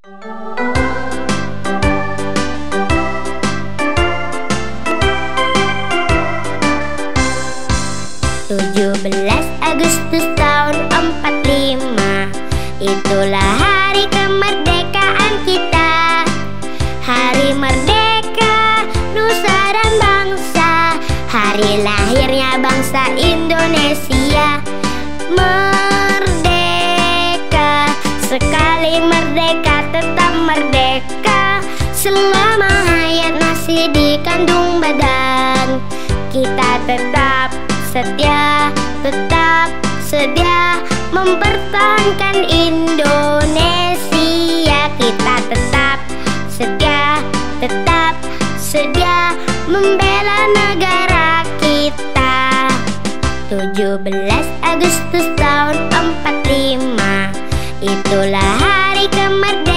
17 Agustus tahun 45 Itulah hari kemerdekaan kita. Hari merdeka Nusa dan bangsa. Hari lahirnya bangsa Indonesia Selama hayat masih dikandung badan. Kita tetap setia tetap sedia mempertahankan Indonesia. Kita tetap setia tetap sedia membela negara kita. 17 Agustus tahun 45 itulah hari kemerdekaan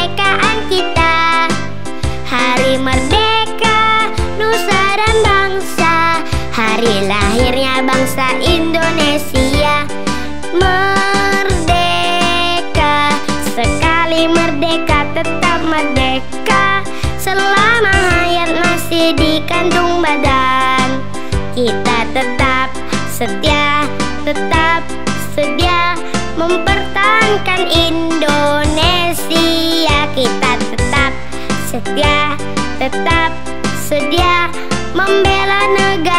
hari lahirnya bangsa Indonesia Merdeka. Sekali merdeka tetap merdeka. Selama hayat masih dikandung badan Kita tetap setia Tetap sedia Mempertahankan Indonesia. Kita tetap setia Tetap sedia Membela negara